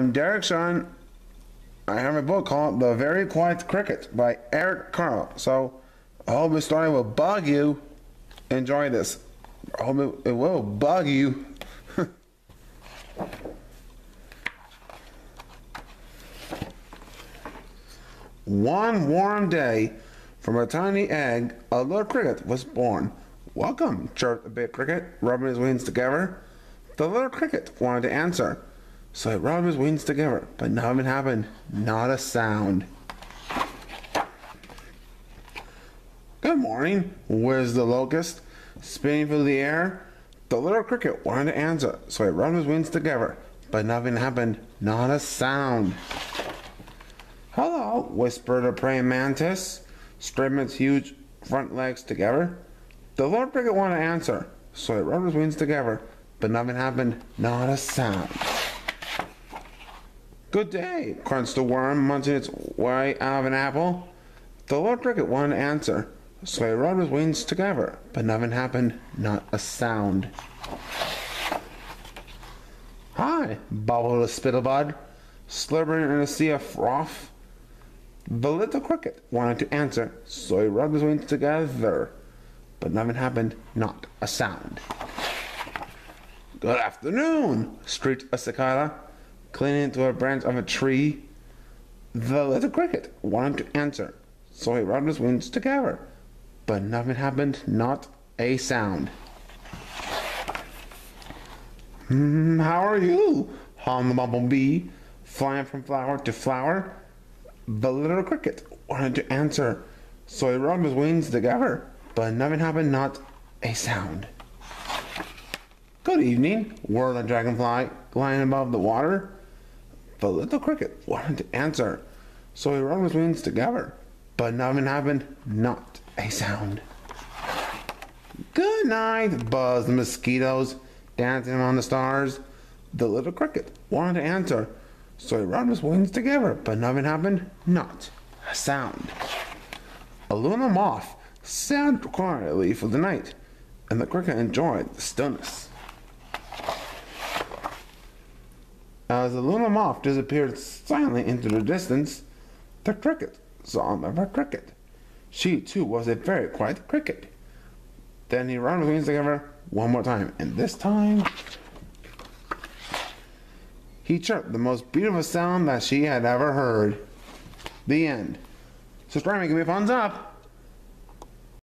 I'm Derrick Sheldon. I have a book called The Very Quiet Cricket by Eric Carle. So I hope this story will bug you. Enjoy this. I hope it, it will bug you. One warm day, from a tiny egg, a little cricket was born. Welcome, chirped the big cricket, rubbing his wings together. The little cricket wanted to answer, so he rubbed his wings together, but nothing happened, not a sound. Good morning, where's the locust, spinning through the air. The little cricket wanted to answer, so he rubbed his wings together, but nothing happened, not a sound. Hello, whispered a praying mantis, straightening its huge front legs together. The little cricket wanted to answer, so he rubbed his wings together, but nothing happened, not a sound. Good day, crunched the worm, munching its way out of an apple. The little cricket wanted to answer, so he rubbed his wings together, but nothing happened, not a sound. Hi, bubbled a spittlebug, slithering in a sea of froth. The little cricket wanted to answer, so he rubbed his wings together, but nothing happened, not a sound. Good afternoon, shrieked a cicada, clinging to a branch of a tree. The little cricket wanted to answer, so he rubbed his wings together, but nothing happened, not a sound. Hmm, how are you? hummed the bumblebee, flying from flower to flower. The little cricket wanted to answer, so he rubbed his wings together, but nothing happened, not a sound. Good evening, whirred the dragonfly, gliding above the water. The little cricket wanted to answer, so he rubbed his wings together, but nothing happened, not a sound. Good night, buzzed the mosquitoes, dancing among the stars. The little cricket wanted to answer, so he rubbed his wings together, but nothing happened, not a sound. A luna moth sat quietly for the night, and the cricket enjoyed the stillness. As the luna moth disappeared silently into the distance, the cricket saw another cricket. She too was a very quiet cricket. Then he rubbed his wings together one more time, and this time he chirped the most beautiful sound that she had ever heard. The end. Subscribe and give me a thumbs up.